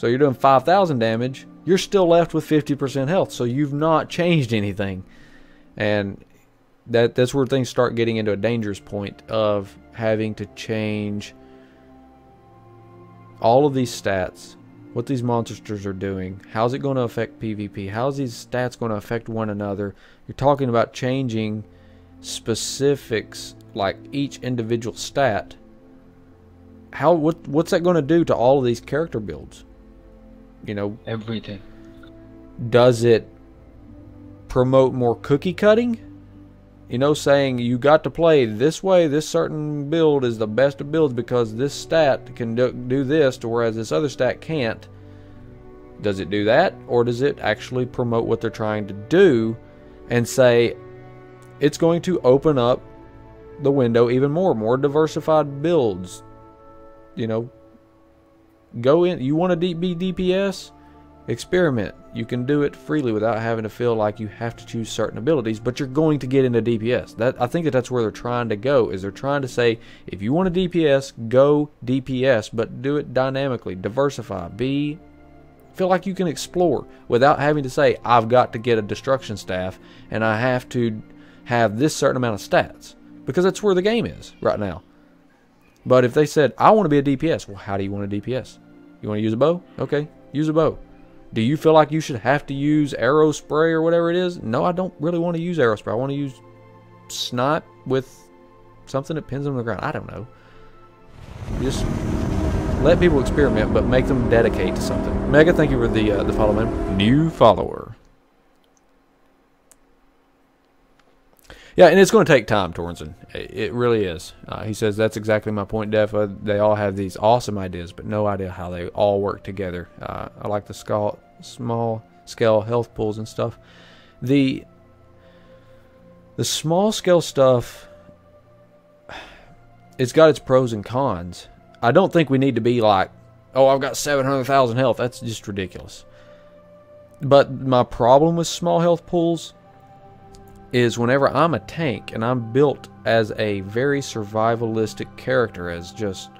So you're doing 5,000 damage. You're still left with 50% health. So you've not changed anything. And that that's where things start getting into a dangerous point of having to change all of these stats, what these monsters are doing, how's it going to affect PvP, how's these stats going to affect one another. You're talking about changing specifics like each individual stat. How what what's that going to do to all of these character builds? You know, Everything. does it promote more cookie cutting? You know, saying you got to play this way, this certain build is the best of builds because this stat can do, do this, to whereas this other stat can't. Does it do that? Or does it actually promote what they're trying to do and say it's going to open up the window even more, more diversified builds? You know, go in. You want to be DPS? Experiment. You can do it freely without having to feel like you have to choose certain abilities, but you're going to get into DPS. That I think that that's where they're trying to go. Is they're trying to say if you want a DPS, go DPS, but do it dynamically, diversify, be feel like you can explore without having to say I've got to get a destruction staff and I have to have this certain amount of stats because that's where the game is right now. But if they said I want to be a DPS, well, how do you want a DPS? You want to use a bow? Okay, use a bow. Do you feel like you should have to use arrow spray or whatever it is? No, I don't really want to use arrow spray. I want to use snipe with something that pins them to the ground. I don't know. Just let people experiment, but make them dedicate to something. Mega, thank you for the uh, the follow, man. New follower. Yeah, and it's going to take time, Torrenson. It really is. Uh, he says that's exactly my point, Def. Uh, they all have these awesome ideas, but no idea how they all work together. Uh, I like the small scale health pools and stuff. The the small scale stuff, it's got its pros and cons. I don't think we need to be like, oh, I've got seven hundred thousand health. That's just ridiculous. But my problem with small health pools is whenever I'm a tank and I'm built as a very survivalistic character, as just,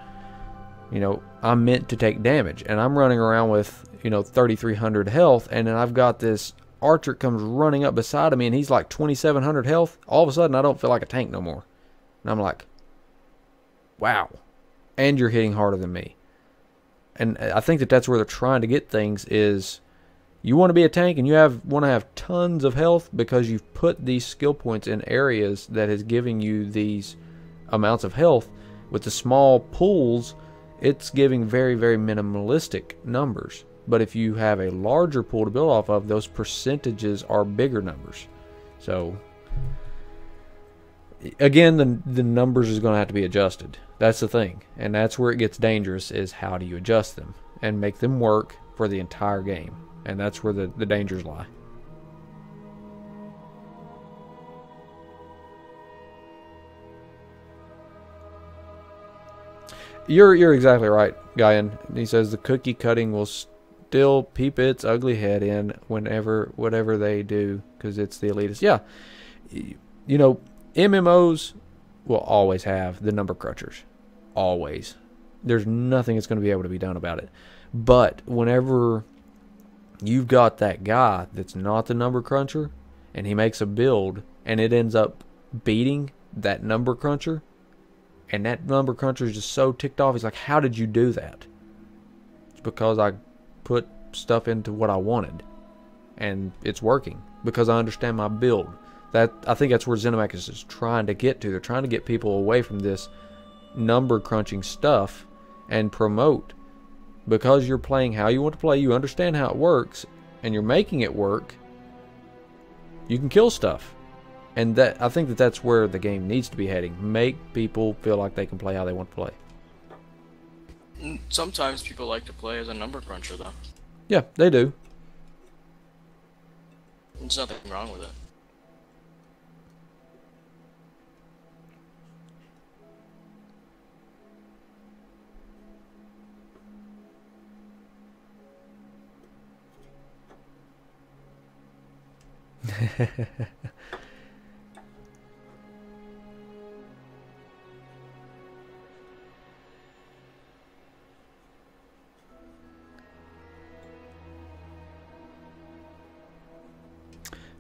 you know, I'm meant to take damage, and I'm running around with, you know, 3,300 health, and then I've got this archer comes running up beside of me, and he's like 2,700 health. All of a sudden, I don't feel like a tank no more. And I'm like, wow. And you're hitting harder than me. And I think that that's where they're trying to get things is you want to be a tank and you have want to have tons of health because you've put these skill points in areas that is giving you these amounts of health with the small pools it's giving very very minimalistic numbers. But if you have a larger pool to build off of those percentages are bigger numbers. So again the the numbers is going to have to be adjusted. That's the thing. And that's where it gets dangerous is how do you adjust them and make them work for the entire game and that's where the, the dangers lie. You're you're exactly right, Guyan. He says the cookie cutting will still peep its ugly head in whenever whatever they do because it's the elitist. Yeah, you know MMOs will always have the number crunchers. always. There's nothing that's going to be able to be done about it. But whenever you've got that guy that's not the number cruncher and he makes a build and it ends up beating that number cruncher and that number cruncher is just so ticked off he's like how did you do that? It's because i put stuff into what i wanted and it's working because i understand my build. That i think that's where zenimax is trying to get to. They're trying to get people away from this number crunching stuff and promote because you're playing how you want to play, you understand how it works, and you're making it work, you can kill stuff. And that I think that that's where the game needs to be heading. Make people feel like they can play how they want to play. Sometimes people like to play as a number cruncher, though. Yeah, they do. There's nothing wrong with it.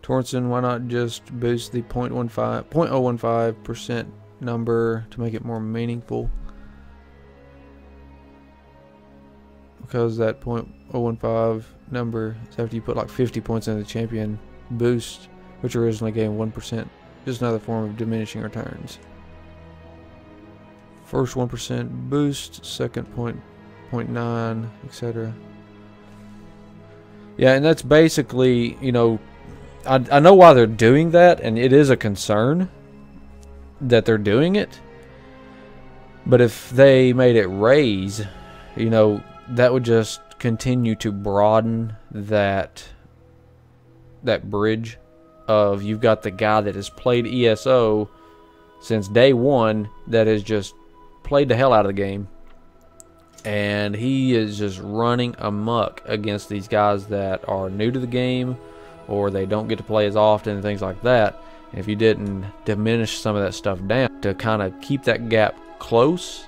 Torrenson, why not just boost the 0.015% number to make it more meaningful? Because that 0.015 number is after you put like 50 points into the champion boost, which originally gave 1%. Just another form of diminishing returns. First 1% boost, second point, 0.9, etc. Yeah, and that's basically, you know, I, I know why they're doing that, and it is a concern that they're doing it. But if they made it raise, you know, that would just continue to broaden that that bridge of you've got the guy that has played ESO since day one that has just played the hell out of the game and he is just running amuck against these guys that are new to the game or they don't get to play as often and things like that. if you didn't diminish some of that stuff down to kind of keep that gap close,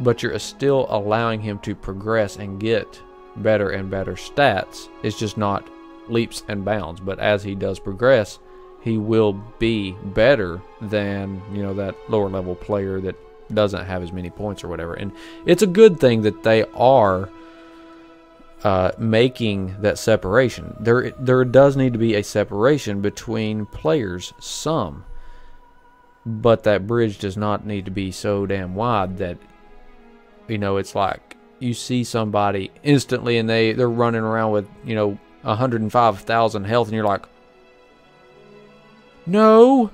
but you're still allowing him to progress and get better and better stats, it's just not leaps and bounds. But as he does progress, he will be better than you know that lower level player that doesn't have as many points or whatever. And it's a good thing that they are uh, making that separation. There, there does need to be a separation between players, some, but that bridge does not need to be so damn wide that, you know, it's like you see somebody instantly and they they're running around with you know 105,000 health, and you're like, no,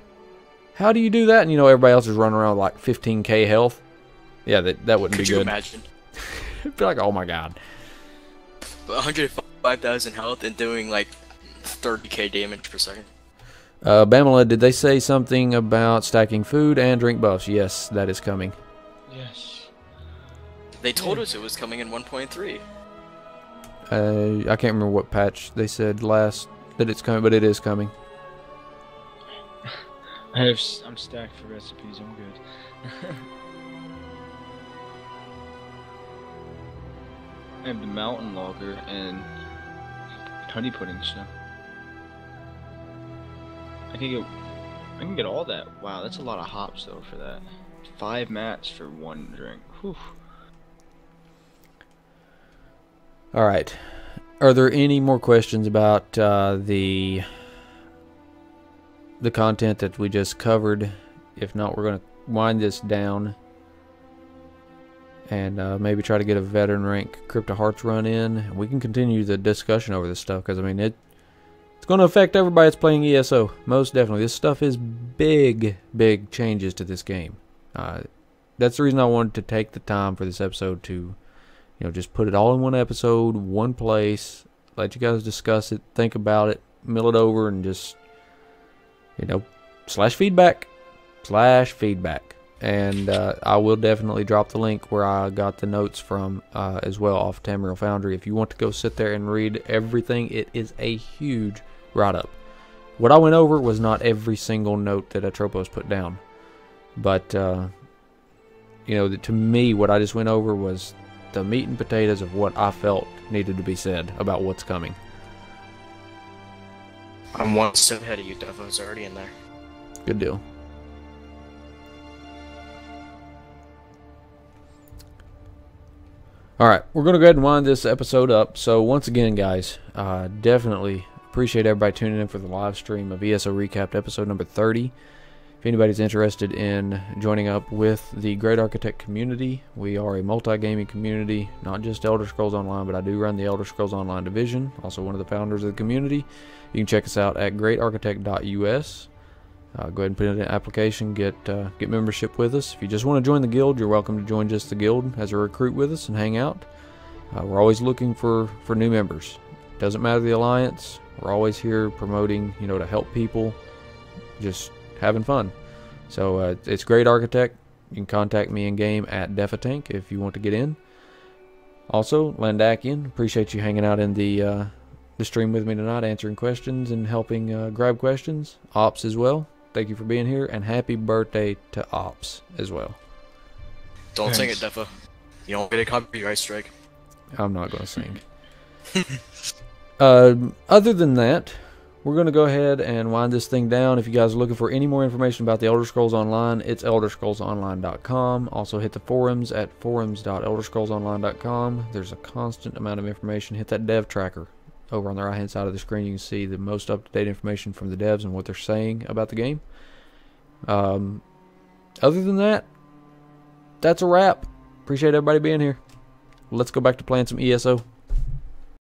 how do you do that? And you know everybody else is running around with like 15k health. Yeah, that that wouldn't Could be you good. imagine? I'd be like, oh my god. 105,000 health and doing like 30k damage per second. Uh, Bamela, did they say something about stacking food and drink buffs? Yes, that is coming. Yes. They told us it was coming in 1.3. Uh, I can't remember what patch they said last that it's coming, but it is coming. I have. I'm stacked for recipes. I'm good. I have the mountain logger and honey pudding stuff. I can get. I can get all that. Wow, that's a lot of hops though for that. Five mats for one drink. Whew. All right. Are there any more questions about uh, the the content that we just covered? If not, we're going to wind this down and uh, maybe try to get a veteran rank Crypt of Hearts run in. We can continue the discussion over this stuff because I mean it. It's going to affect everybody that's playing ESO. Most definitely, this stuff is big, big changes to this game. Uh, that's the reason I wanted to take the time for this episode to you know, just put it all in one episode, one place, let you guys discuss it, think about it, mill it over, and just, you know, slash feedback, slash feedback. And uh, I will definitely drop the link where I got the notes from uh, as well off Tamriel Foundry. If you want to go sit there and read everything, it is a huge write up. What I went over was not every single note that Atropos put down, but, uh, you know, to me, what I just went over was the meat and potatoes of what I felt needed to be said about what's coming. I'm one step ahead of you, Devo's already in there. Good deal. All right, we're going to go ahead and wind this episode up. So, once again, guys, uh, definitely appreciate everybody tuning in for the live stream of ESO Recapped episode number 30. If anybody's interested in joining up with the Great Architect community, we are a multi gaming community, not just Elder Scrolls Online, but I do run the Elder Scrolls Online division, also one of the founders of the community. You can check us out at greatarchitect.us. Uh, go ahead and put in an application, get uh, get membership with us. If you just want to join the guild, you're welcome to join just the guild as a recruit with us and hang out. Uh, we're always looking for for new members. Doesn't matter the alliance. We're always here promoting, you know, to help people, just having fun. So uh, it's Great Architect. You can contact me in game at Defatank if you want to get in. Also, Landakian, appreciate you hanging out in the uh, the stream with me tonight, answering questions and helping uh, grab questions. Ops as well. Thank you for being here, and happy birthday to Ops as well. Don't sing it, Defa. You don't get a copyright strike. I'm not going to sing. um, other than that, we're going to go ahead and wind this thing down. If you guys are looking for any more information about the Elder Scrolls Online, it's elderscrollsonline.com. Also hit the forums at forums.elderscrollsonline.com. There's a constant amount of information. Hit that dev tracker over on the right hand side of the screen. You can see the most up to date information from the devs and what they're saying about the game. Um, other than that, that's a wrap. Appreciate everybody being here. Let's go back to playing some ESO.